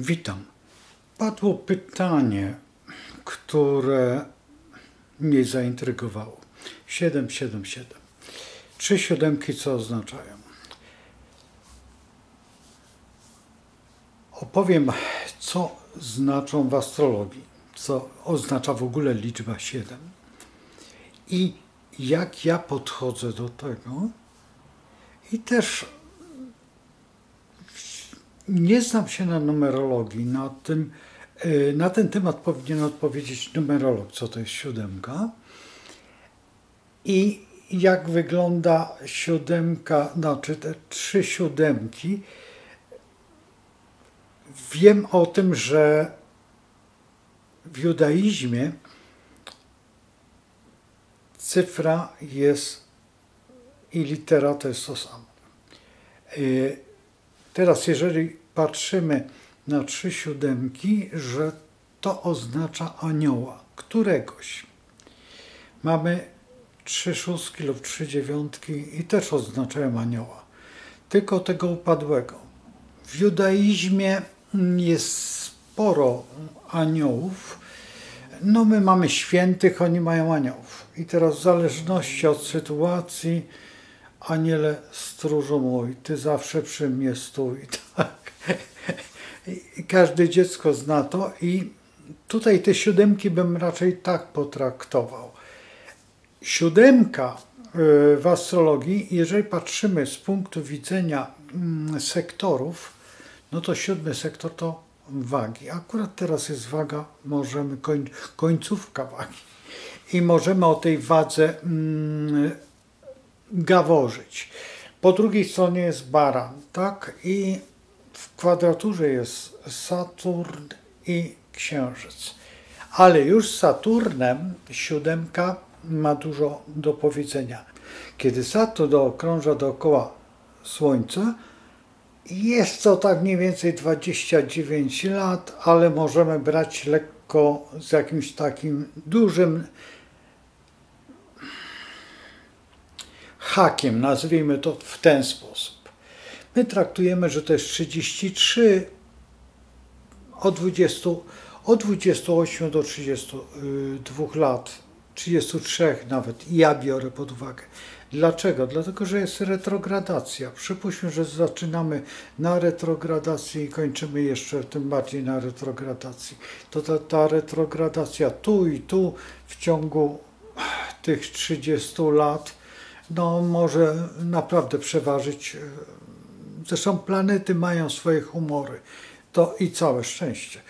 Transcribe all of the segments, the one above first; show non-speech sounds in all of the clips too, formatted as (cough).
Witam. Padło pytanie, które mnie zaintrygowało. 777. Trzy siódemki co oznaczają? Opowiem, co znaczą w astrologii, co oznacza w ogóle liczba 7 i jak ja podchodzę do tego. I też nie znam się na numerologii, na, tym, e, na ten temat powinien odpowiedzieć numerolog, co to jest siódemka i jak wygląda siódemka, znaczy te trzy siódemki. Wiem o tym, że w judaizmie cyfra jest i litera to jest to samo. E, teraz, jeżeli patrzymy na trzy siódemki, że to oznacza anioła, któregoś. Mamy trzy szóstki lub trzy dziewiątki i też oznaczają anioła, tylko tego upadłego. W judaizmie jest sporo aniołów. No my mamy świętych, oni mają aniołów. I teraz w zależności od sytuacji aniele stróżu mój, ty zawsze przy mnie stój. (laughs) Tak. Każde dziecko zna to i tutaj te siódemki bym raczej tak potraktował. Siódemka y, w astrologii, jeżeli patrzymy z punktu widzenia mm, sektorów, no to siódmy sektor to wagi. Akurat teraz jest waga, możemy koń, końcówka wagi i możemy o tej wadze mm, gaworzyć. Po drugiej stronie jest baran, tak? I w kwadraturze jest Saturn i Księżyc. Ale już z Saturnem siódemka ma dużo do powiedzenia. Kiedy Saturn okrąża dookoła Słońca, jest to tak mniej więcej 29 lat, ale możemy brać lekko z jakimś takim dużym hakiem, nazwijmy to w ten sposób. My traktujemy, że to jest 33 od 20, od 28 do 32 lat, 33 nawet, ja biorę pod uwagę. Dlaczego? Dlatego, że jest retrogradacja. Przypuśćmy, że zaczynamy na retrogradacji i kończymy jeszcze tym bardziej na retrogradacji. To ta, ta retrogradacja tu i tu w ciągu tych 30 lat no, może naprawdę przeważyć. Zresztą planety mają swoje humory. To i całe szczęście.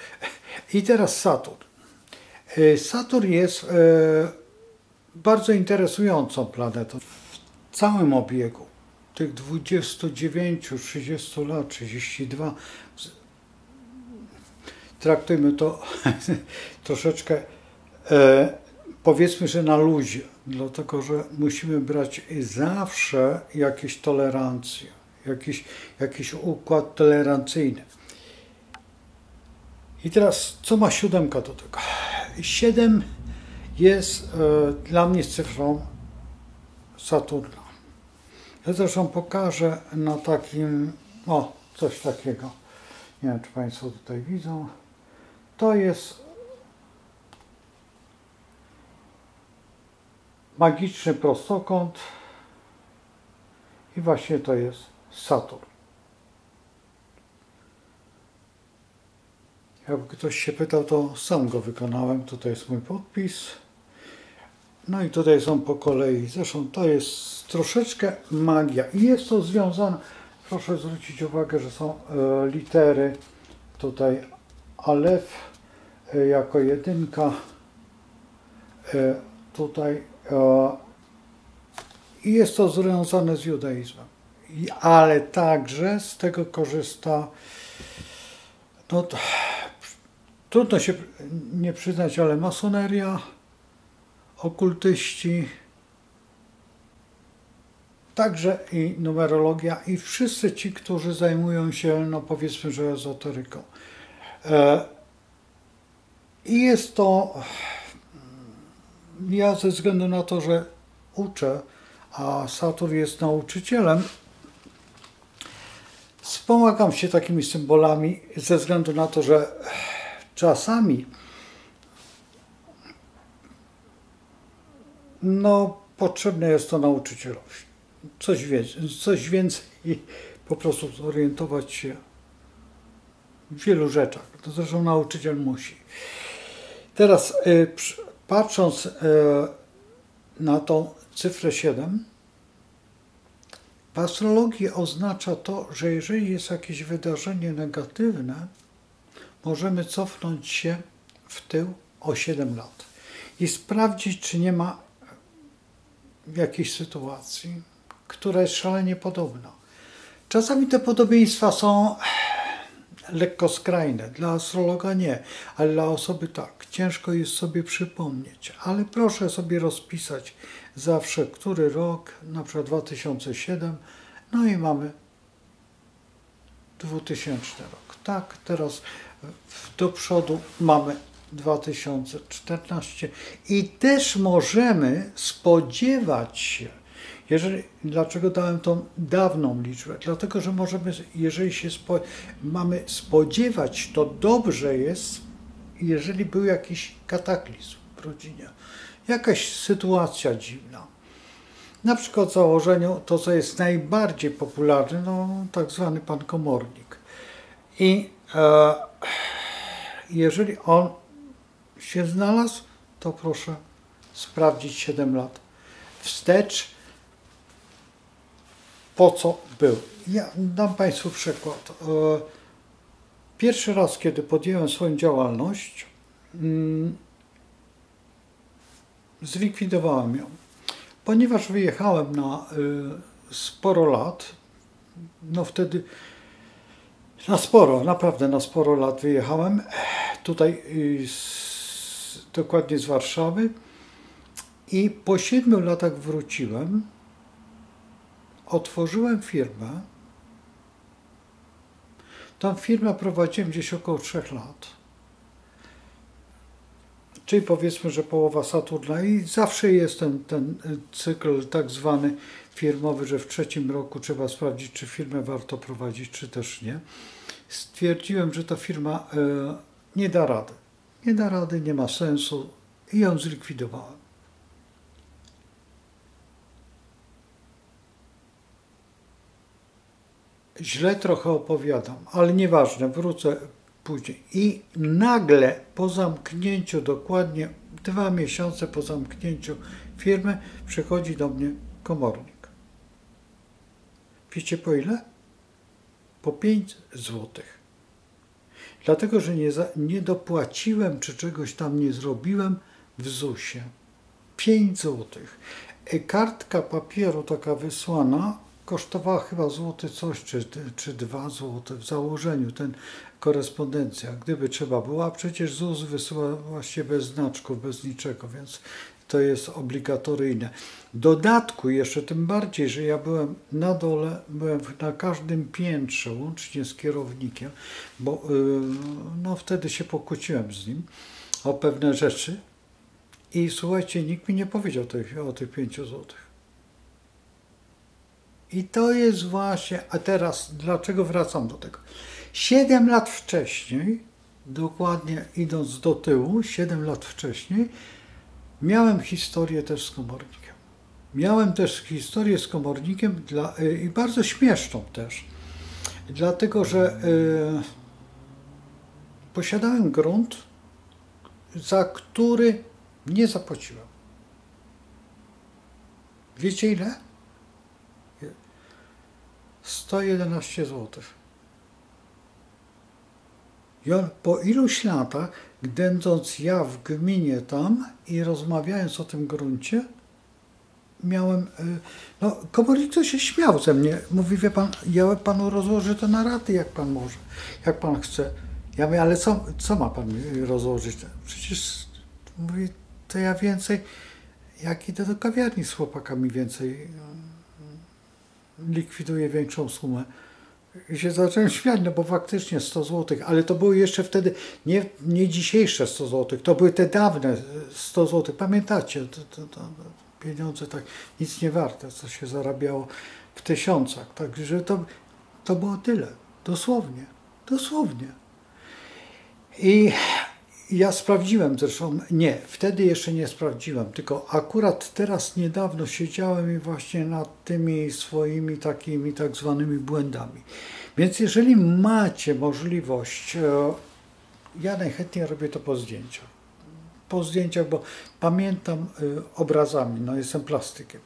I teraz Saturn. Saturn jest bardzo interesującą planetą w całym obiegu. Tych 29, 30 lat, 32. Traktujmy to (laughs) troszeczkę, powiedzmy, że na luzie dlatego że musimy brać zawsze jakieś tolerancje, jakiś, jakiś układ tolerancyjny. I teraz, co ma siódemka do tego? Siedem jest e, dla mnie cyfrą Saturna. Ja zresztą pokażę na takim, o, coś takiego. Nie wiem, czy Państwo tutaj widzą. To jest magiczny prostokąt i właśnie to jest Saturn. Jakby ktoś się pytał, to sam go wykonałem. Tutaj jest mój podpis. No i tutaj są po kolei. Zresztą to jest troszeczkę magia. I jest to związane, proszę zwrócić uwagę, że są e, litery tutaj Alef e, jako jedynka. E, tutaj i jest to związane z judaizmem. Ale także z tego korzysta, no to, trudno się nie przyznać, ale masoneria, okultyści, także i numerologia i wszyscy ci, którzy zajmują się, no powiedzmy, że ezoteryką. E, I jest to ja ze względu na to, że uczę, a Saturn jest nauczycielem, Wspomagam się takimi symbolami ze względu na to, że czasami no, potrzebne jest to nauczycielowi. Coś więcej, coś więcej i po prostu zorientować się w wielu rzeczach. To zresztą nauczyciel musi. Teraz y, patrząc y, na tą cyfrę 7, w astrologii oznacza to, że jeżeli jest jakieś wydarzenie negatywne, możemy cofnąć się w tył o 7 lat i sprawdzić, czy nie ma jakiejś sytuacji, która jest szalenie podobna. Czasami te podobieństwa są lekko skrajne, dla astrologa nie, ale dla osoby tak. Ciężko jest sobie przypomnieć, ale proszę sobie rozpisać zawsze, który rok, na przykład 2007, no i mamy 2000 rok. Tak, teraz do przodu mamy 2014 i też możemy spodziewać się, jeżeli, dlaczego dałem tą dawną liczbę? Dlatego, że możemy, jeżeli się spo, mamy spodziewać, to dobrze jest, jeżeli był jakiś kataklizm w rodzinie, jakaś sytuacja dziwna. Na przykład założeniu to, co jest najbardziej popularne, no tak zwany pan komornik. I e, jeżeli on się znalazł, to proszę sprawdzić 7 lat wstecz, po co był. Ja dam Państwu przykład. E, pierwszy raz, kiedy podjąłem swoją działalność, mm, zlikwidowałem ją. Ponieważ wyjechałem na y, sporo lat, no wtedy na sporo, naprawdę na sporo lat wyjechałem, tutaj y, z, dokładnie z Warszawy i po siedmiu latach wróciłem, otworzyłem firmę. Tą firmę prowadziłem gdzieś około trzech lat. Czyli powiedzmy, że połowa Saturna i zawsze jest ten, ten cykl tak zwany firmowy, że w trzecim roku trzeba sprawdzić, czy firmę warto prowadzić, czy też nie. Stwierdziłem, że ta firma e, nie da rady. Nie da rady, nie ma sensu i ją zlikwidowałem. źle trochę opowiadam, ale nieważne, wrócę później. I nagle po zamknięciu, dokładnie dwa miesiące po zamknięciu firmy, przychodzi do mnie komornik. Wiecie po ile? Po 5 złotych. Dlatego, że nie, za, nie dopłaciłem, czy czegoś tam nie zrobiłem w ZUS-ie. 5 złotych. E, kartka papieru taka wysłana kosztowała chyba złoty coś, czy, czy dwa złote w założeniu, ten korespondencja, gdyby trzeba było, a przecież ZUS wysyła właściwie bez znaczków, bez niczego, więc to jest obligatoryjne. Dodatku jeszcze tym bardziej, że ja byłem na dole, byłem na każdym piętrze, łącznie z kierownikiem, bo yy, no, wtedy się pokłóciłem z nim o pewne rzeczy i słuchajcie, nikt mi nie powiedział tych, o tych pięciu złotych. I to jest właśnie, a teraz dlaczego wracam do tego? Siedem lat wcześniej, dokładnie idąc do tyłu, siedem lat wcześniej, miałem historię też z komornikiem. Miałem też historię z komornikiem dla, y, i bardzo śmieszną też, dlatego że y, posiadałem grunt, za który nie zapłaciłem. Wiecie ile? 111 zł. I on po iluś latach, będąc ja w gminie tam i rozmawiając o tym gruncie, miałem, y, no komornik się śmiał ze mnie. Mówi, wie pan, ja panu rozłożę to na raty, jak pan może, jak pan chce. Ja mówię, ale co, co ma pan mi rozłożyć? Przecież, mówi, to ja więcej, jak idę do kawiarni z chłopakami więcej likwiduje większą sumę. I się zacząłem śmiać, no bo faktycznie 100 zł, ale to były jeszcze wtedy nie, nie dzisiejsze 100 zł, to były te dawne 100 zł. Pamiętacie, to, to, to pieniądze tak nic nie warte, co się zarabiało w tysiącach. Także to To było tyle. Dosłownie. Dosłownie. I ja sprawdziłem zresztą, nie, wtedy jeszcze nie sprawdziłem, tylko akurat teraz niedawno siedziałem i właśnie nad tymi swoimi takimi tak zwanymi błędami. Więc jeżeli macie możliwość, e, ja najchętniej robię to po zdjęciach. Po zdjęciach, bo pamiętam e, obrazami, no jestem plastykiem.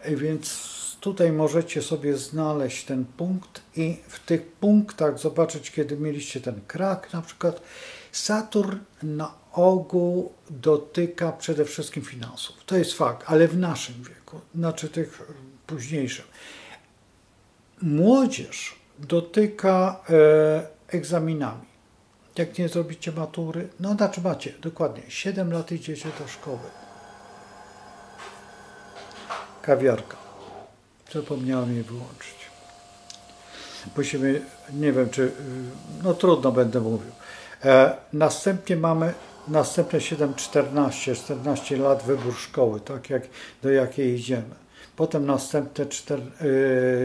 E, więc tutaj możecie sobie znaleźć ten punkt i w tych punktach zobaczyć, kiedy mieliście ten krak na przykład. Saturn na ogół dotyka przede wszystkim finansów. To jest fakt, ale w naszym wieku, znaczy tych późniejszym. Młodzież dotyka e, egzaminami. Jak nie zrobicie matury, no znaczy macie, dokładnie, 7 lat idziecie do szkoły. Kawiarka. Zapomniałem jej wyłączyć. Musimy, nie wiem czy, no trudno będę mówił. E, następnie mamy następne 7, 14, 14 lat wybór szkoły, tak jak do jakiej idziemy. Potem następne 4,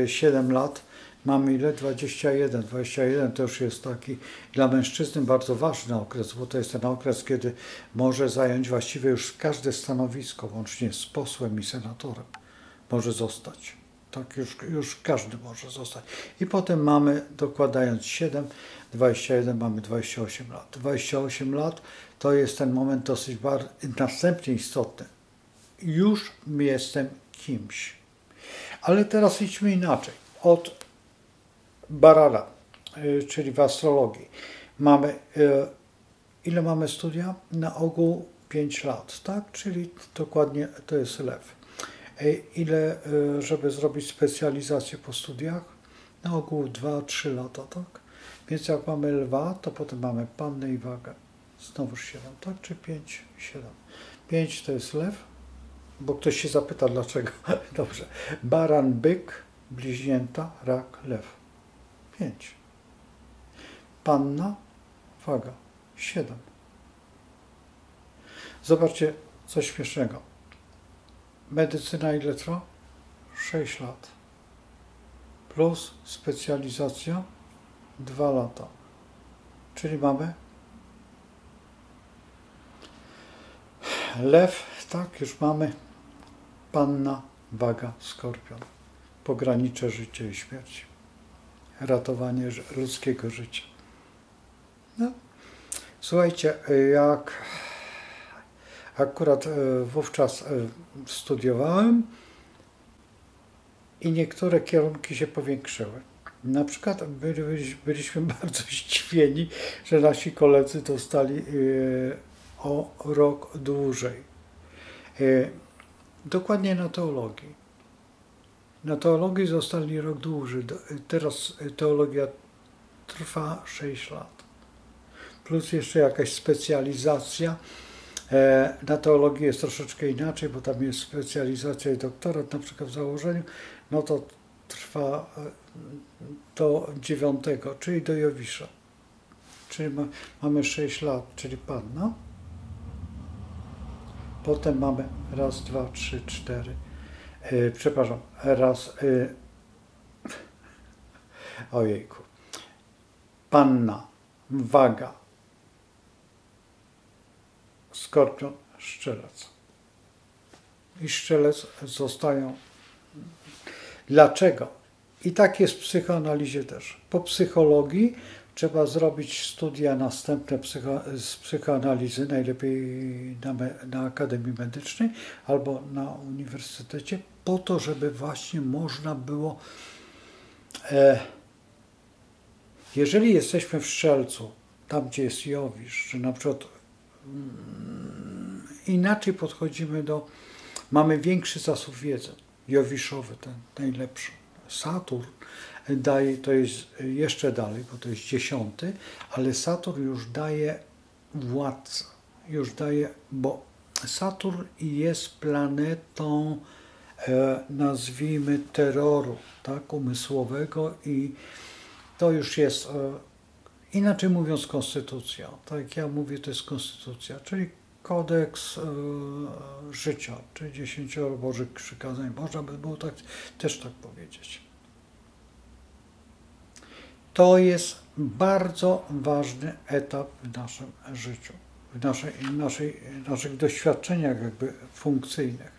y, 7 lat mamy ile? 21. 21 to już jest taki dla mężczyzny bardzo ważny okres, bo to jest ten okres, kiedy może zająć właściwie już każde stanowisko, łącznie z posłem i senatorem. Może zostać. Tak już, już każdy może zostać. I potem mamy, dokładając 7, 21 mamy 28 lat. 28 lat to jest ten moment dosyć bardzo, następnie istotny. Już jestem kimś. Ale teraz idźmy inaczej. Od Barala, y, czyli w astrologii, mamy, y, ile mamy studia? Na ogół 5 lat, tak? Czyli dokładnie to jest lew. Y, ile, żeby zrobić specjalizację po studiach? Na ogół 2-3 lata, tak? Więc jak mamy lwa, to potem mamy pannę i wagę. Znowuż 7, tak? Czy 5, 7? 5 to jest lew, bo ktoś się zapyta dlaczego. (laughs) Dobrze. Baran, byk, bliźnięta, rak, lew. 5. Panna, waga, 7. Zobaczcie coś śmiesznego. Medycyna ile trwa? 6 lat. Plus specjalizacja dwa lata. Czyli mamy lew, tak, już mamy panna, waga, skorpion. Pogranicze życia i śmierci. Ratowanie ludzkiego życia. No. Słuchajcie, jak akurat e, wówczas e, studiowałem i niektóre kierunki się powiększyły. Na przykład byliśmy (laughs) bardzo zdziwieni, że nasi koledzy dostali e, o rok dłużej. E, dokładnie na teologii. Na teologii zostali rok dłużej. Teraz teologia trwa 6 lat. Plus jeszcze jakaś specjalizacja. E, na teologii jest troszeczkę inaczej, bo tam jest specjalizacja i doktorat na przykład w założeniu. No to trwa do dziewiątego, czyli do Jowisza. Czyli ma, mamy 6 lat, czyli panna. Potem mamy raz, dwa, trzy, cztery. Yy, przepraszam, raz. Yy, (laughs) ojejku. Panna, waga, skorpion, szczelec. I szczelec zostają. Dlaczego? I tak jest w psychoanalizie też. Po psychologii trzeba zrobić studia następne psycho, z psychoanalizy, najlepiej na, na Akademii Medycznej albo na uniwersytecie, po to, żeby właśnie można było. E, jeżeli jesteśmy w Szczelcu, tam gdzie jest Jowisz, że na przykład mm, inaczej podchodzimy do. Mamy większy zasób wiedzy. Jowiszowy, ten najlepszy. Saturn daje, to jest jeszcze dalej, bo to jest dziesiąty, ale Saturn już daje władcę, już daje, bo Saturn jest planetą, e, nazwijmy, terroru, tak, umysłowego i to już jest, e, inaczej mówiąc, konstytucja. Tak jak ja mówię, to jest konstytucja, czyli kodeks e, życia, czyli dziesięcioro Bożych przykazań. Można by było tak, też tak powiedzieć. to jest bardzo ważny etap w naszym życiu, w naszej, naszej, naszych doświadczeniach jakby funkcyjnych.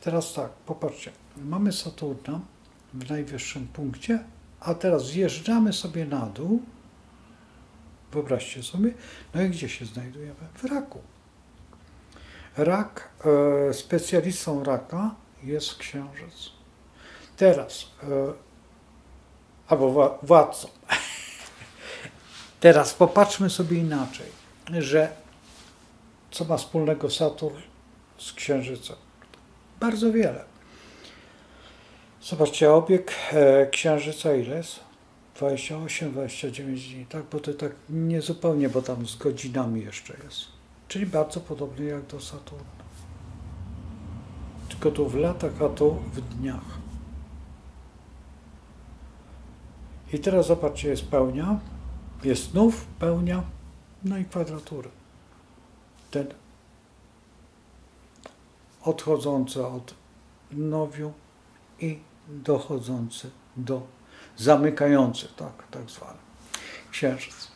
Teraz tak, popatrzcie, mamy Saturna w najwyższym punkcie, a teraz zjeżdżamy sobie na dół, wyobraźcie sobie, no i gdzie się znajdujemy? W raku. Rak, e, specjalistą raka jest księżyc. Teraz, e, albo władcą. (laughs) Teraz popatrzmy sobie inaczej, że co ma wspólnego Saturn z Księżycem? Bardzo wiele. Zobaczcie, obieg e, Księżyca ile jest? 28-29 dni, tak? Bo to tak niezupełnie, bo tam z godzinami jeszcze jest. Czyli bardzo podobny jak do Saturna. Tylko tu w latach, a tu w dniach. I teraz zobaczcie, jest pełnia, jest znów pełnia, no i kwadratury. Ten odchodzący od nowiu i dochodzący do zamykający, tak, tak zwany księżyc.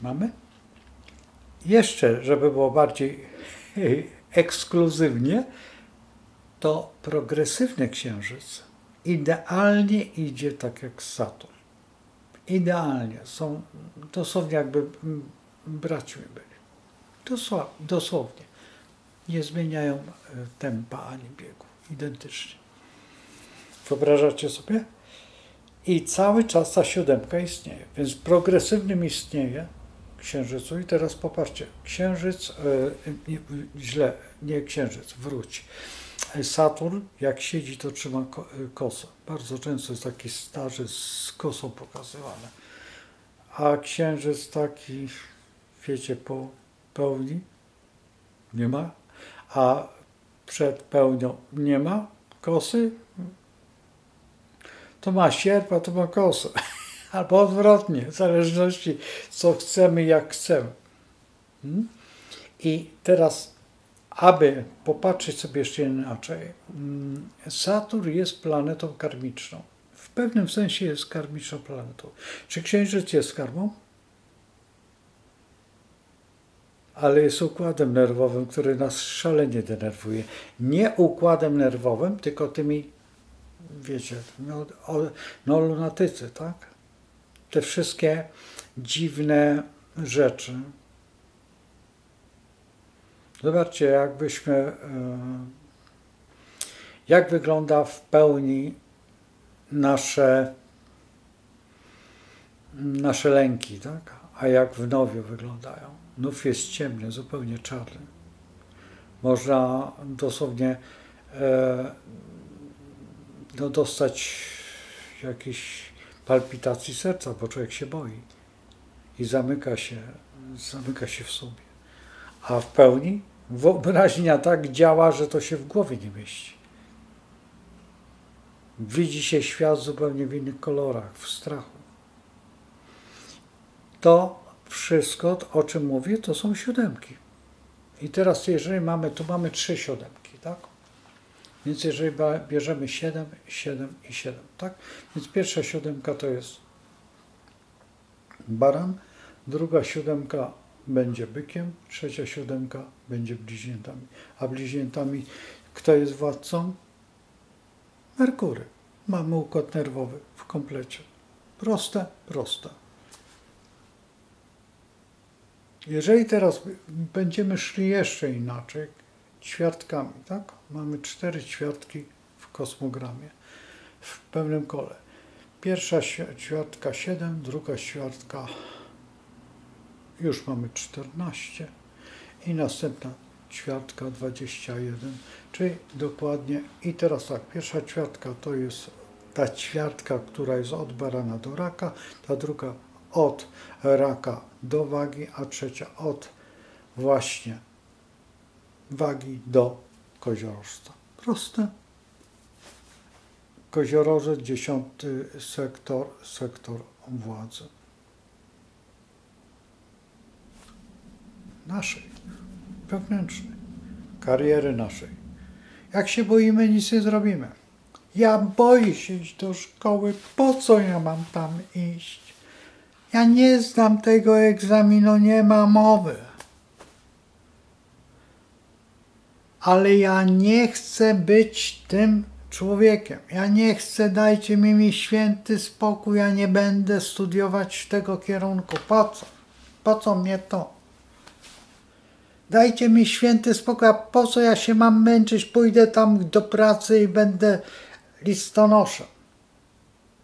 Mamy? Jeszcze, żeby było bardziej (laughs) ekskluzywnie, to progresywny księżyc idealnie idzie tak jak Saturn. Idealnie. Są dosłownie jakby braćmi byli. Dosłownie. Nie zmieniają e, tempa ani biegu. Identycznie. Wyobrażacie sobie? I cały czas ta siódemka istnieje. Więc progresywnym istnieje księżycu. I teraz popatrzcie. Księżyc, e, źle, nie księżyc, wróć. Saturn, jak siedzi, to trzyma kosę. Bardzo często jest taki starzy z kosą pokazywany. A księżyc taki, wiecie, po pełni nie ma, a przed pełnią nie ma kosy, to ma sierp, a to ma kosę. (laughs) Albo odwrotnie, w zależności co chcemy, jak chcemy. Hmm? I teraz aby popatrzeć sobie jeszcze inaczej, mm, Saturn jest planetą karmiczną. W pewnym sensie jest karmiczną planetą. Czy Księżyc jest karmą? Ale jest układem nerwowym, który nas szalenie denerwuje. Nie układem nerwowym, tylko tymi, wiecie, no, no lunatycy, tak? Te wszystkie dziwne rzeczy, Zobaczcie, jakbyśmy, e, jak wygląda w pełni nasze, nasze lęki, tak? a jak w nowiu wyglądają. Nów jest ciemny, zupełnie czarny. Można dosłownie e, no, dostać jakiejś palpitacji serca, bo człowiek się boi i zamyka się, zamyka się w sobie. A w pełni wyobraźnia tak działa, że to się w głowie nie mieści. Widzi się świat zupełnie w innych kolorach, w strachu. To wszystko, o czym mówię, to są siódemki. I teraz, jeżeli mamy, tu mamy trzy siódemki? Więc jeżeli bierzemy 7, 7 i 7, tak? Więc pierwsza siódemka to jest baran, druga siódemka będzie bykiem, trzecia siódemka będzie bliźniętami. A bliźniętami kto jest władcą? Merkury. Mamy układ nerwowy w komplecie. Proste, proste. Jeżeli teraz będziemy szli jeszcze inaczej, ćwiartkami, tak? Mamy cztery ćwiartki w kosmogramie w pełnym kole. Pierwsza ćwiartka 7, druga ćwiartka już mamy 14 i następna ćwiartka 21, czyli dokładnie i teraz tak, pierwsza ćwiartka to jest ta ćwiartka, która jest od barana do raka, ta druga od raka do wagi, a trzecia od właśnie wagi do koziorożca. Proste. Koziorożec, dziesiąty sektor, sektor władzy. naszej, wewnętrznej, kariery naszej. Jak się boimy, nic nie zrobimy. Ja boję się iść do szkoły, po co ja mam tam iść? Ja nie znam tego egzaminu, nie ma mowy. Ale ja nie chcę być tym człowiekiem. Ja nie chcę, dajcie mi, mi święty spokój, ja nie będę studiować tego kierunku. Po co? Po co mnie to? Dajcie mi święty spokój, a po co ja się mam męczyć? Pójdę tam do pracy i będę listonoszem.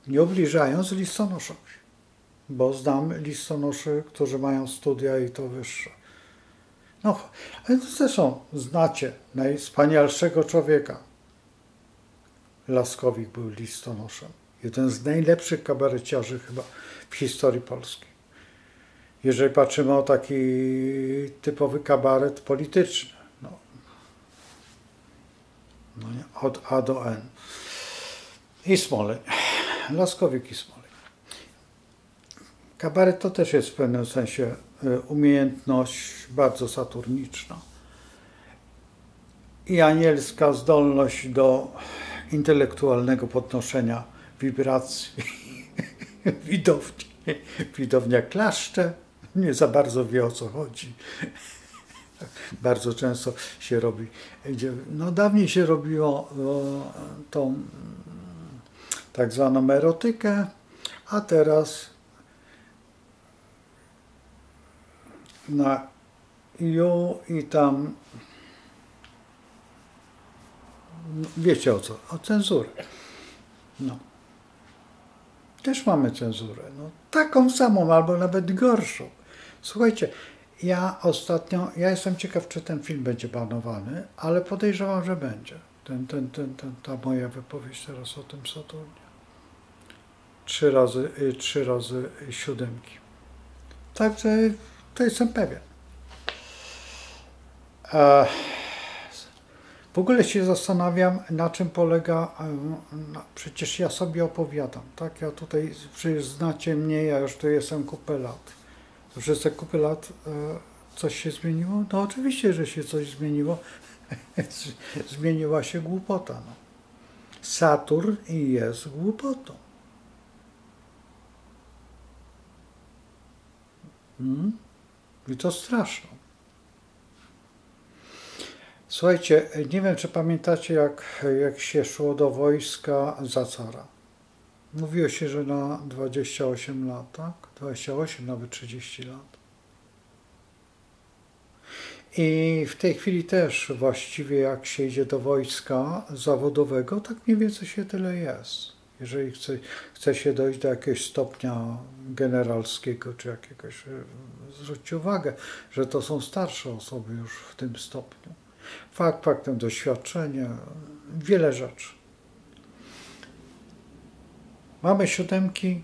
Nie obliżając listonoszowi, bo znam listonoszy, którzy mają studia i to wyższe. No, ale zresztą znacie najwspanialszego człowieka. Laskowik był listonoszem. Jeden z najlepszych kabareciarzy chyba w historii Polski. Jeżeli patrzymy o taki typowy kabaret polityczny, no, no nie, od A do N. I Smoleń. Laskowik i Smoleń. Kabaret to też jest w pewnym sensie umiejętność bardzo saturniczna i anielska zdolność do intelektualnego podnoszenia wibracji (laughs) widowni. Widownia klaszcze, nie za bardzo wie o co chodzi. (laughs) Bardzo często się robi, no dawniej się robiło tą tak zwaną erotykę, a teraz na ju i tam wiecie o co? O cenzurę. No. Też mamy cenzurę. No, taką samą, albo nawet gorszą. Słuchajcie, ja ostatnio, ja jestem ciekaw, czy ten film będzie banowany, ale podejrzewam, że będzie. Ten, ten, ten, ten, ta moja wypowiedź teraz o tym Saturnie. Trzy razy, y, trzy razy siódemki. Także to jestem pewien. E, w ogóle się zastanawiam, na czym polega, no, przecież ja sobie opowiadam, tak? Ja tutaj, przecież znacie mnie, ja już tu jestem kupę lat. Przez te kupę lat e, coś się zmieniło? No oczywiście, że się coś zmieniło. (laughs) Zmieniła się głupota. No. Saturn jest głupotą. Hmm? I to straszną. Słuchajcie, nie wiem, czy pamiętacie, jak, jak się szło do wojska za cara. Mówiło się, że na 28 lat, tak? 28, nawet 30 lat. I w tej chwili też właściwie jak się idzie do wojska zawodowego, tak mniej więcej się tyle jest. Jeżeli chce, chce się dojść do jakiegoś stopnia generalskiego czy jakiegoś, zwróćcie uwagę, że to są starsze osoby już w tym stopniu. Fakt faktem doświadczenia, wiele rzeczy. Mamy siódemki,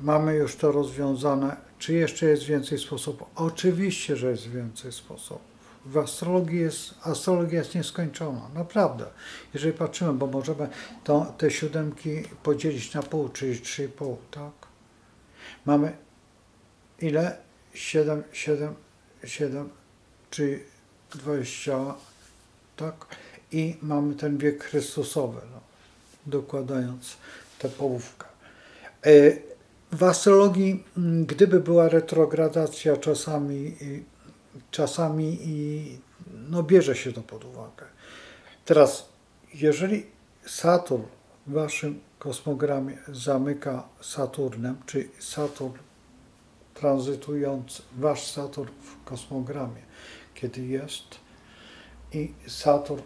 mamy już to rozwiązane. Czy jeszcze jest więcej sposobów? Oczywiście, że jest więcej sposobów. W astrologii jest, astrologia jest nieskończona, naprawdę. Jeżeli patrzymy, bo możemy to, te siódemki podzielić na pół, czyli 3,5, tak? Mamy ile? 7, 7, 7, czyli 20, tak? I mamy ten wiek Chrystusowy, no, dokładając tę połówkę. E, w astrologii, gdyby była retrogradacja czasami, czasami i no bierze się to pod uwagę. Teraz, jeżeli Saturn w waszym kosmogramie zamyka Saturnem, czy Saturn tranzytujący, wasz Saturn w kosmogramie, kiedy jest i Saturn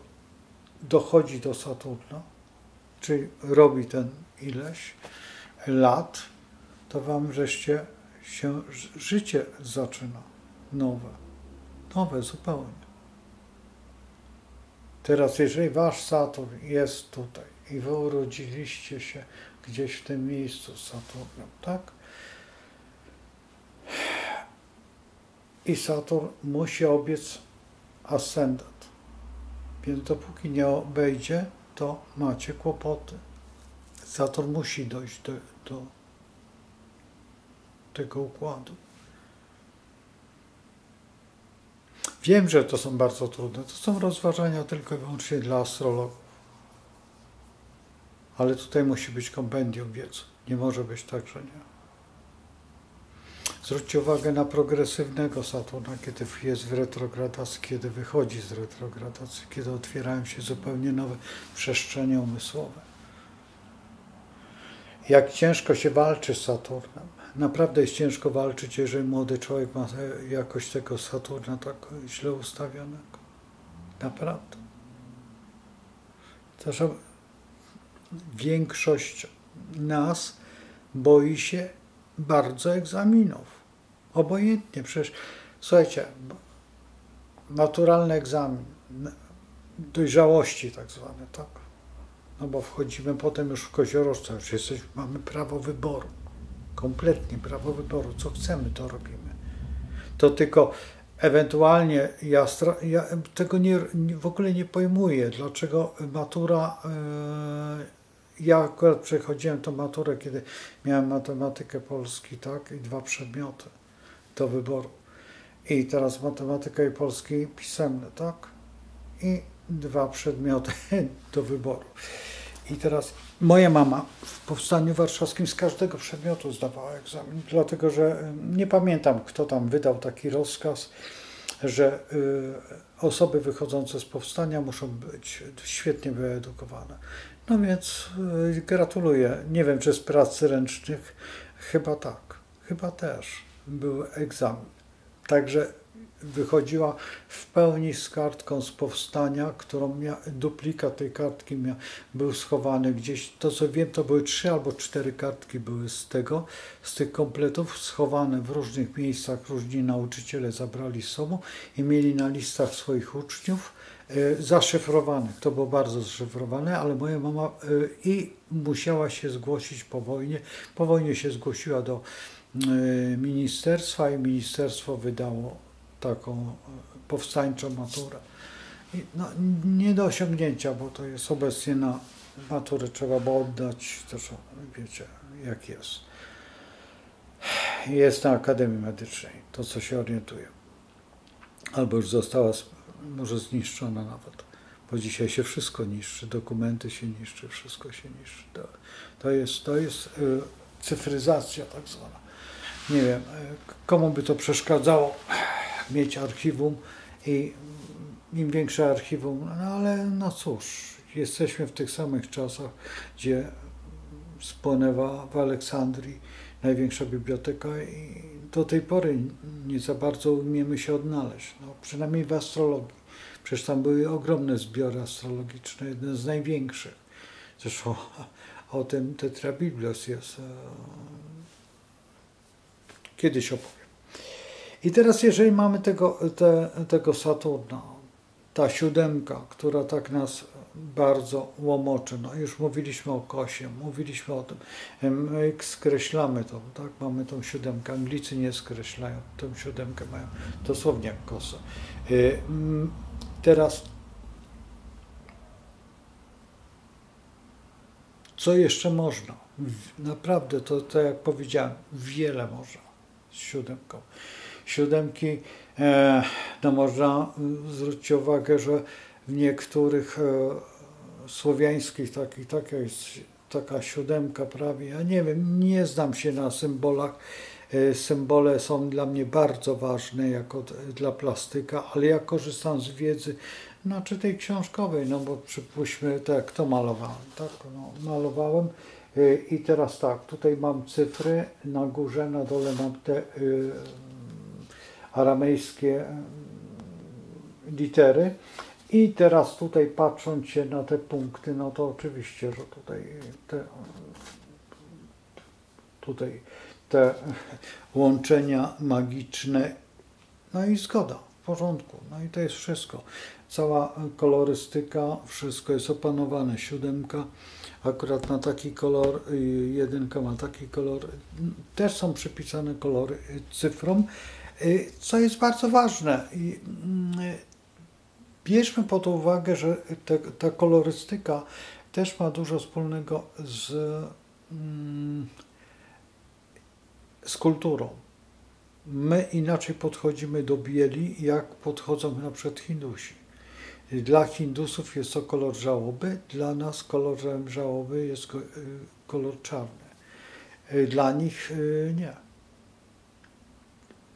dochodzi do Saturna, czyli robi ten ileś lat, to wam wreszcie się życie zaczyna nowe. Nowe zupełnie. Teraz, jeżeli wasz Saturn jest tutaj i wy urodziliście się gdzieś w tym miejscu z Saturnem, tak? I Saturn musi obiec ascendat. Więc dopóki nie obejdzie, to macie kłopoty. Saturn musi dojść do, do tego układu. Wiem, że to są bardzo trudne. To są rozważania tylko i wyłącznie dla astrologów. Ale tutaj musi być kompendium wiedzy. Nie może być tak, że nie. Zwróćcie uwagę na progresywnego Saturna, kiedy jest w retrogradacji, kiedy wychodzi z retrogradacji, kiedy otwierają się zupełnie nowe przestrzenie umysłowe. Jak ciężko się walczy z Saturnem. Naprawdę jest ciężko walczyć, jeżeli młody człowiek ma jakoś tego Saturna tak źle ustawionego. Naprawdę. Zresztą większość nas boi się bardzo egzaminów. Obojętnie, przecież słuchajcie, naturalny egzamin dojrzałości tak zwane, tak? No bo wchodzimy potem już w koziorożce, już jesteśmy, mamy prawo wyboru. Kompletnie prawo wyboru. Co chcemy, to robimy. To tylko ewentualnie ja, ja tego nie, w ogóle nie pojmuję, dlaczego matura yy, ja akurat przechodziłem tą maturę, kiedy miałem matematykę polski, tak, i dwa przedmioty do wyboru. I teraz matematyka i polski pisemne, tak, i dwa przedmioty (laughs) do wyboru. I teraz moja mama w Powstaniu Warszawskim z każdego przedmiotu zdawała egzamin, dlatego że nie pamiętam, kto tam wydał taki rozkaz, że y, osoby wychodzące z powstania muszą być świetnie wyedukowane. No więc y, gratuluję. Nie wiem, czy z pracy ręcznych. Chyba tak. Chyba też był egzamin. Także wychodziła w pełni z kartką z powstania, którą mia, duplikat tej kartki mia, był schowany gdzieś. To co wiem, to były trzy albo cztery kartki były z tego, z tych kompletów schowane w różnych miejscach. Różni nauczyciele zabrali z sobą i mieli na listach swoich uczniów E, zaszyfrowanych. To było bardzo zaszyfrowane, ale moja mama e, i musiała się zgłosić po wojnie. Po wojnie się zgłosiła do e, ministerstwa i ministerstwo wydało taką powstańczą maturę. I no, nie do osiągnięcia, bo to jest obecnie na maturę trzeba było oddać, zresztą wiecie jak jest. Jest na Akademii Medycznej, to co się orientuje. Albo już została może zniszczona nawet, bo dzisiaj się wszystko niszczy, dokumenty się niszczy, wszystko się niszczy. To, to jest, to jest y, cyfryzacja tak zwana. Nie wiem, y, komu by to przeszkadzało mieć archiwum i im większe archiwum, no ale no cóż, jesteśmy w tych samych czasach, gdzie spłonęła w Aleksandrii największa biblioteka i do tej pory nie za bardzo umiemy się odnaleźć, no, przynajmniej w astrologii. Przecież tam były ogromne zbiory astrologiczne, jeden z największych. Zresztą o tym Tetrabiblos jest. E, kiedyś opowiem. I teraz, jeżeli mamy tego, te, tego Saturna, ta siódemka, która tak nas bardzo łomoczy. No już mówiliśmy o kosie, mówiliśmy o tym. My skreślamy to, tak? Mamy tą siódemkę. Anglicy nie skreślają, tę siódemkę mają dosłownie jak kosę. Y, teraz co jeszcze można? Naprawdę, to tak jak powiedziałem, wiele można z siódemką. Siódemki, e, no można, zwrócić uwagę, że w niektórych e, słowiańskich takich, taka jest taka siódemka prawie, ja nie wiem, nie znam się na symbolach, e, symbole są dla mnie bardzo ważne jako dla plastyka, ale ja korzystam z wiedzy, znaczy tej książkowej, no bo przypuśćmy, tak, to malowałem, tak, no, malowałem i teraz tak, tutaj mam cyfry, na górze, na dole mam te aramejskie litery. I teraz tutaj patrząc się na te punkty, no to oczywiście, że tutaj te, tutaj te łączenia magiczne, no i zgoda, w porządku, no i to jest wszystko. Cała kolorystyka, wszystko jest opanowane, siódemka akurat na taki kolor, jedynka ma taki kolor, też są przypisane kolory cyfrom, co jest bardzo ważne. Mm, bierzmy pod uwagę, że te, ta kolorystyka też ma dużo wspólnego z, mm, z kulturą. My inaczej podchodzimy do bieli, jak podchodzą na przykład Hindusi. Dla Hindusów jest to kolor żałoby, dla nas kolorem żałoby jest kolor czarny. Dla nich y, nie.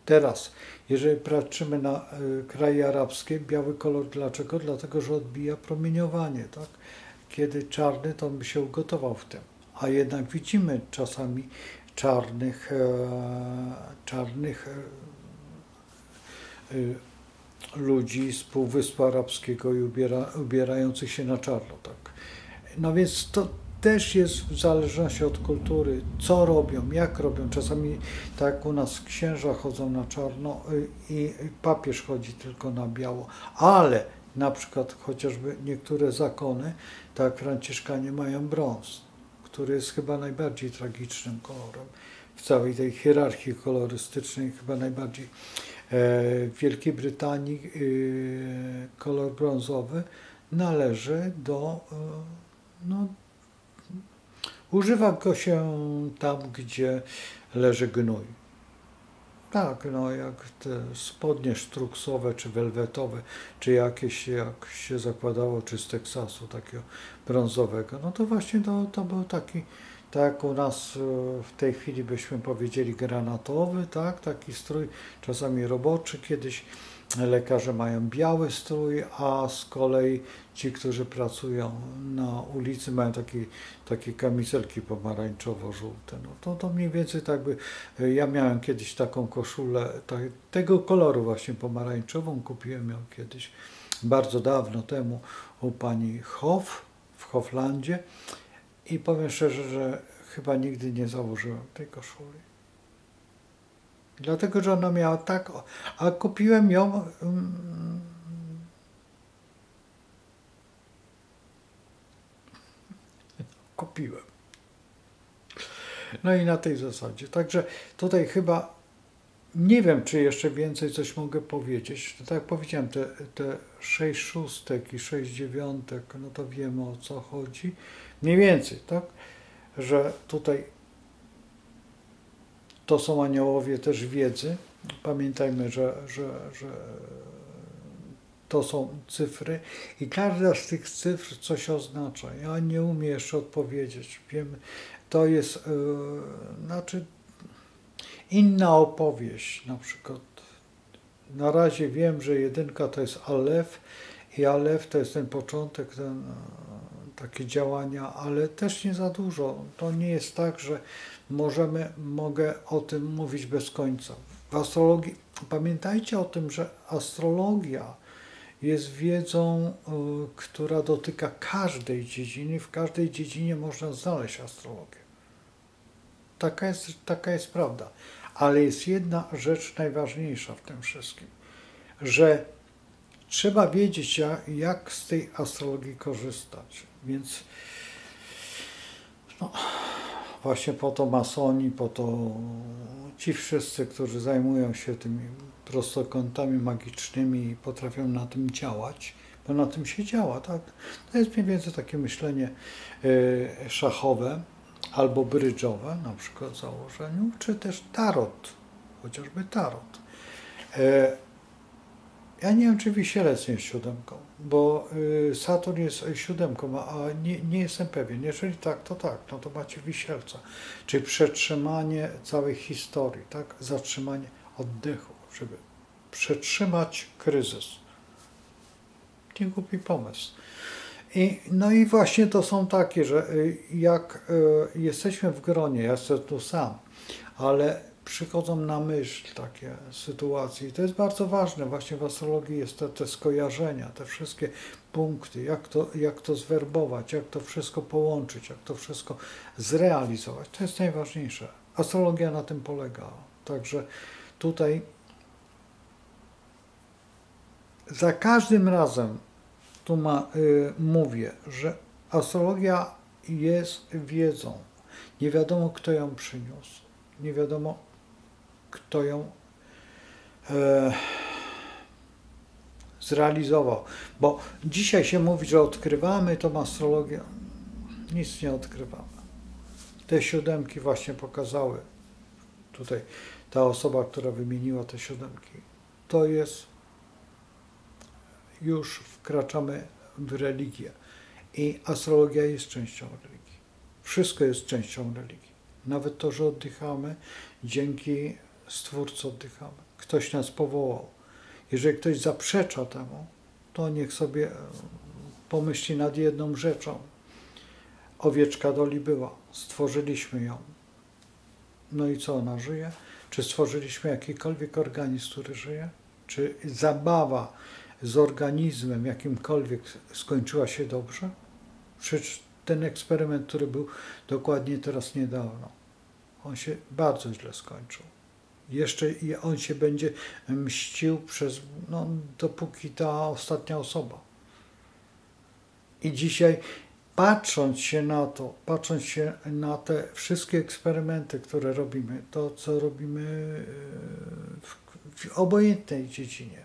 Teraz, jeżeli patrzymy na y, kraje arabskie, biały kolor dlaczego? Dlatego, że odbija promieniowanie, tak? Kiedy czarny, to on by się ugotował w tym. A jednak widzimy czasami czarnych, e, czarnych e, y, ludzi z Półwyspu Arabskiego i ubiera, ubierających się na czarno, tak? No więc to też jest w zależności od kultury, co robią, jak robią. Czasami tak u nas księża chodzą na czarno y, i papież chodzi tylko na biało, ale na przykład chociażby niektóre zakony, tak Franciszkanie mają brąz, który jest chyba najbardziej tragicznym kolorem w całej tej hierarchii kolorystycznej, chyba najbardziej. E, w Wielkiej Brytanii y, kolor brązowy należy do y, no, Używa go się tam, gdzie leży gnój. Tak, no jak te spodnie sztruksowe, czy welwetowe, czy jakieś, jak się zakładało, czy z Teksasu, takiego brązowego, no to właśnie to, to był taki, tak u nas e, w tej chwili byśmy powiedzieli granatowy, tak, taki strój, czasami roboczy, kiedyś lekarze mają biały strój, a z kolei ci, którzy pracują na ulicy, mają takie, takie kamizelki pomarańczowo-żółte. No to, to mniej więcej tak by, ja miałem kiedyś taką koszulę tak, tego koloru właśnie pomarańczową, kupiłem ją kiedyś bardzo dawno temu u pani Hof w Hoflandzie i powiem szczerze, że chyba nigdy nie założyłem tej koszuli. Dlatego, że ona miała tak, a kupiłem ją um, (laughs) kupiłem. No i na tej zasadzie. Także tutaj chyba nie wiem, czy jeszcze więcej coś mogę powiedzieć. tak jak powiedziałem, te, te 6 szóstek i 6 dziewiątek, no to wiemy o co chodzi. Mniej więcej, tak? Że tutaj to są aniołowie też wiedzy. Pamiętajmy, że, że, że to są cyfry i każda z tych cyfr coś oznacza. Ja nie umiem jeszcze odpowiedzieć. Wiem, to jest, yy, znaczy inna opowieść na przykład. Na razie wiem, że jedynka to jest Alef i Alef to jest ten początek, ten, takie działania, ale też nie za dużo. To nie jest tak, że możemy, mogę o tym mówić bez końca. W astrologii, pamiętajcie o tym, że astrologia jest wiedzą, y, która dotyka każdej dziedziny. W każdej dziedzinie można znaleźć astrologię. Taka jest, taka jest prawda. Ale jest jedna rzecz najważniejsza w tym wszystkim, że trzeba wiedzieć, jak z tej astrologii korzystać. Więc no, właśnie po to masoni, po to ci wszyscy, którzy zajmują się tymi prostokątami magicznymi i potrafią na tym działać, bo na tym się działa, tak? To jest mniej więcej takie myślenie y, szachowe albo brydżowe, na przykład w założeniu, czy też tarot, chociażby tarot. Ja nie wiem, czy wisielec jest siódemką, bo y, Saturn jest siódemką, a nie, nie jestem pewien. Jeżeli tak, to tak, no to macie wisielca. Czyli przetrzymanie całej historii, tak? Zatrzymanie oddechu, żeby przetrzymać kryzys. Nie głupi pomysł. I, no i właśnie to są takie, że y, jak y, jesteśmy w gronie, ja jestem tu sam, ale przychodzą na myśl takie sytuacje. I to jest bardzo ważne. Właśnie w astrologii jest te, te skojarzenia, te wszystkie punkty, jak to, jak to zwerbować, jak to wszystko połączyć, jak to wszystko zrealizować. To jest najważniejsze. Astrologia na tym polega. Także tutaj za każdym razem tu ma, y, mówię, że astrologia jest wiedzą. Nie wiadomo, kto ją przyniósł. Nie wiadomo, kto ją e, zrealizował. Bo dzisiaj się mówi, że odkrywamy tą astrologię. Nic nie odkrywamy. Te siódemki właśnie pokazały. Tutaj ta osoba, która wymieniła te siódemki. To jest już wkraczamy w religię. I astrologia jest częścią religii. Wszystko jest częścią religii. Nawet to, że oddychamy dzięki Stwórcy oddychamy. Ktoś nas powołał. Jeżeli ktoś zaprzecza temu, to niech sobie e, pomyśli nad jedną rzeczą. Owieczka doli była, stworzyliśmy ją. No i co ona żyje? Czy stworzyliśmy jakikolwiek organizm, który żyje? Czy zabawa z organizmem jakimkolwiek skończyła się dobrze? Przecież ten eksperyment, który był dokładnie teraz niedawno, on się bardzo źle skończył. Jeszcze on się będzie mścił przez, no, dopóki ta ostatnia osoba. I dzisiaj patrząc się na to, patrząc się na te wszystkie eksperymenty, które robimy, to co robimy e, w, w obojętnej dziedzinie,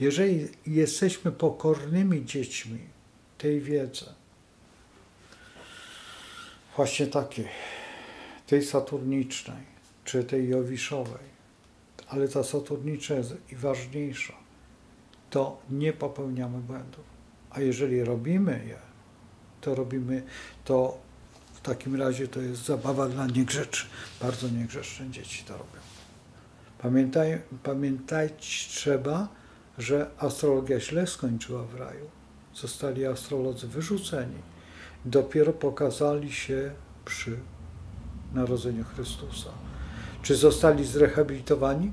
jeżeli jesteśmy pokornymi dziećmi tej wiedzy, właśnie takiej, tej saturnicznej, czy tej jowiszowej, ale ta saturnicza jest i ważniejsza, to nie popełniamy błędów. A jeżeli robimy je, to robimy to w takim razie to jest zabawa dla niegrzeczy. Bardzo niegrzeczne dzieci to robią. Pamiętaj, pamiętać trzeba, że astrologia źle skończyła w raju. Zostali astrolodzy wyrzuceni. Dopiero pokazali się przy narodzeniu Chrystusa. Czy zostali zrehabilitowani?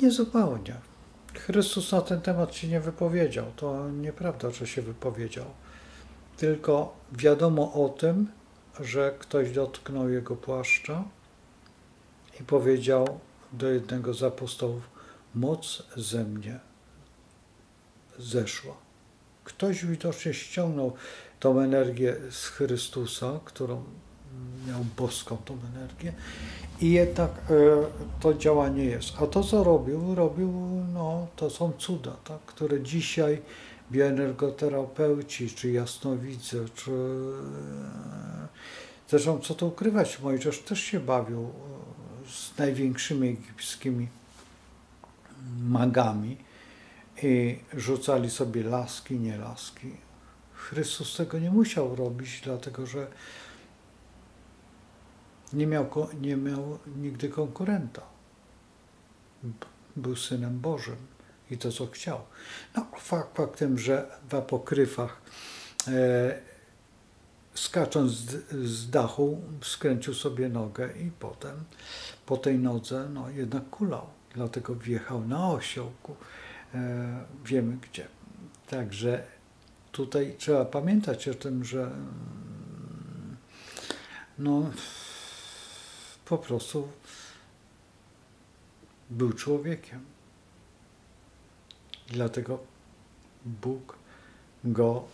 Nie zupełnie. Chrystus na ten temat się nie wypowiedział. To nieprawda, że się wypowiedział. Tylko wiadomo o tym, że ktoś dotknął jego płaszcza i powiedział do jednego z apostołów: Moc ze mnie zeszła. Ktoś widocznie ściągnął tą energię z Chrystusa, którą miał boską tą energię i jednak e, to działanie jest. A to, co robił, robił, no, to są cuda, tak, które dzisiaj bioenergoterapeuci, czy jasnowidze, czy... E, zresztą, co to ukrywać, Mojżesz też się bawił e, z największymi egipskimi magami i rzucali sobie laski, nie laski. Chrystus tego nie musiał robić, dlatego że nie miał, nie miał nigdy konkurenta. Był synem Bożym i to, co chciał. No, fakt faktem, że w apokryfach e, skacząc z, z, dachu skręcił sobie nogę i potem po tej nodze no, jednak kulał. Dlatego wjechał na osiołku. E, wiemy gdzie. Także tutaj trzeba pamiętać o tym, że no, po prostu był człowiekiem. Dlatego Bóg go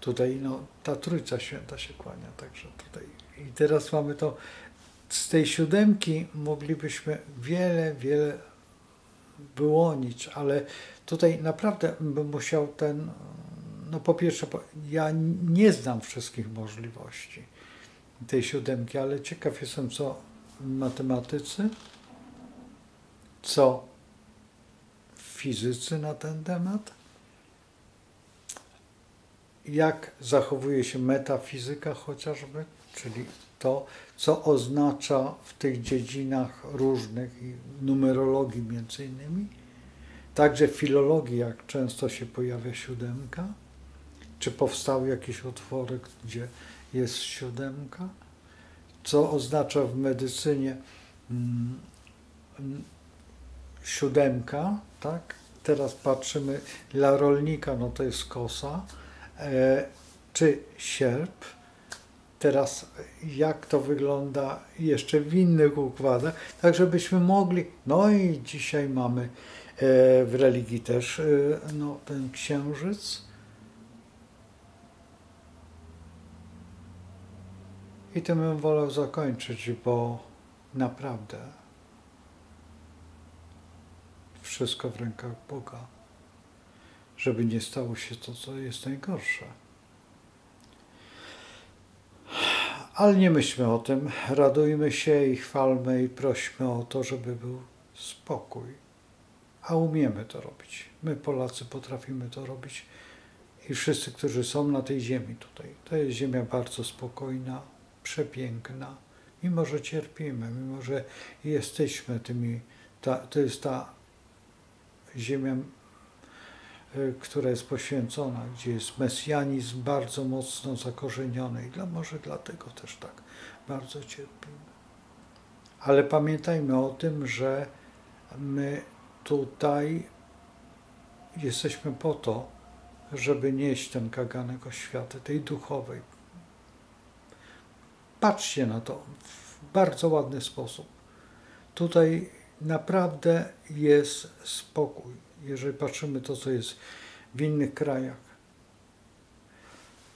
tutaj, no, ta Trójca Święta się kłania, także tutaj. I teraz mamy to, z tej siódemki moglibyśmy wiele, wiele wyłonić, ale tutaj naprawdę bym musiał ten, no po pierwsze, ja nie znam wszystkich możliwości tej siódemki, ale ciekaw jestem, co matematycy, co fizycy na ten temat, jak zachowuje się metafizyka chociażby, czyli to, co oznacza w tych dziedzinach różnych numerologii między innymi, także filologii, jak często się pojawia siódemka, czy powstały jakieś otwory, gdzie jest siódemka, co oznacza w medycynie mm, siódemka, tak? Teraz patrzymy, dla rolnika no to jest kosa, e, czy sierp. Teraz jak to wygląda jeszcze w innych układach, tak żebyśmy mogli, no i dzisiaj mamy e, w religii też e, no, ten księżyc, I tym bym wolał zakończyć, bo naprawdę wszystko w rękach Boga, żeby nie stało się to, co jest najgorsze. Ale nie myślmy o tym, radujmy się i chwalmy i prośmy o to, żeby był spokój. A umiemy to robić. My Polacy potrafimy to robić i wszyscy, którzy są na tej ziemi tutaj. To jest ziemia bardzo spokojna, przepiękna, Mimo, że cierpimy, mimo, że jesteśmy tymi, ta, to jest ta ziemia, y, która jest poświęcona, gdzie jest mesjanizm bardzo mocno zakorzeniony i dla, może dlatego też tak bardzo cierpimy. Ale pamiętajmy o tym, że my tutaj jesteśmy po to, żeby nieść ten kaganek oświaty, tej duchowej. Patrzcie na to w bardzo ładny sposób. Tutaj naprawdę jest spokój, jeżeli patrzymy to, co jest w innych krajach.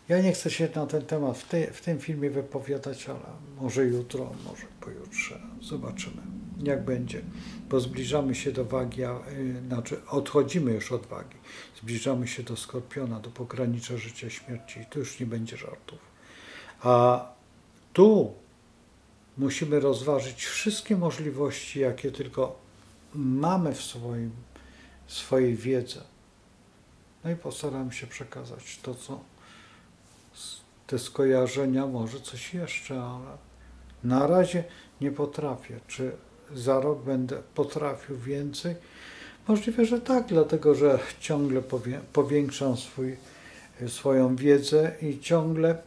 Ja nie chcę się na ten temat w, te, w tym filmie wypowiadać, ale może jutro, może pojutrze. Zobaczymy, jak będzie. Bo zbliżamy się do wagi, a, y, znaczy odchodzimy już od wagi. Zbliżamy się do skorpiona, do pogranicza życia śmierci tu już nie będzie żartów. A tu musimy rozważyć wszystkie możliwości, jakie tylko mamy w swoim, swojej wiedzy. No i postaram się przekazać to, co te skojarzenia, może coś jeszcze, ale na razie nie potrafię. Czy za rok będę potrafił więcej? Możliwe, że tak, dlatego że ciągle powiększam swój, swoją wiedzę i ciągle,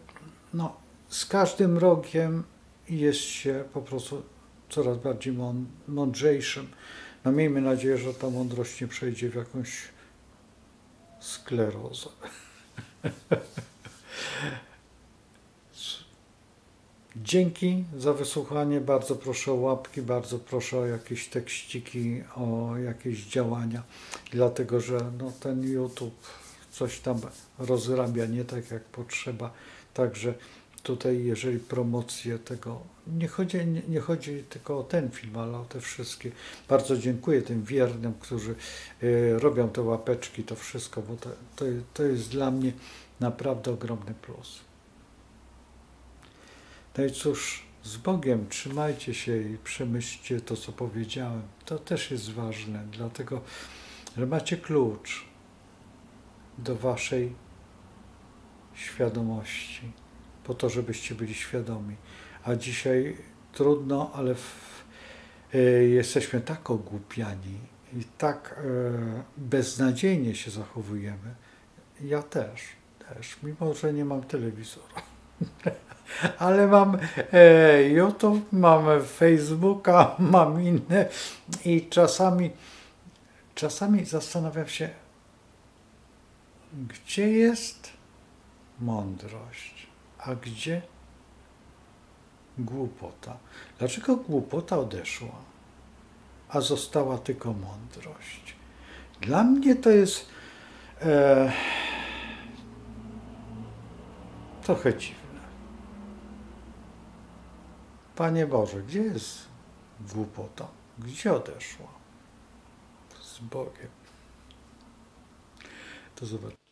no, z każdym rokiem jest się po prostu coraz bardziej mądrzejszym. No miejmy nadzieję, że ta mądrość nie przejdzie w jakąś sklerozę. (laughs) Dzięki za wysłuchanie. Bardzo proszę o łapki, bardzo proszę o jakieś tekściki, o jakieś działania, dlatego że no, ten YouTube coś tam rozrabia nie tak jak potrzeba. Także tutaj, jeżeli promocję tego, nie chodzi, nie, nie, chodzi tylko o ten film, ale o te wszystkie. Bardzo dziękuję tym wiernym, którzy y, robią te łapeczki, to wszystko, bo to, to, to jest dla mnie naprawdę ogromny plus. No i cóż, z Bogiem trzymajcie się i przemyślcie to, co powiedziałem. To też jest ważne, dlatego, że macie klucz do waszej świadomości, po to, żebyście byli świadomi. A dzisiaj trudno, ale w, y, jesteśmy tak ogłupiani i tak y, beznadziejnie się zachowujemy. Ja też, też, mimo że nie mam telewizora. (laughs) ale mam e, YouTube, mam Facebooka, (laughs) mam inne i czasami, czasami zastanawiam się, gdzie jest mądrość, a gdzie głupota. Dlaczego głupota odeszła, a została tylko mądrość? Dla mnie to jest e, trochę dziwne. Panie Boże, gdzie jest głupota? Gdzie odeszła? Z Bogiem. To zobacz.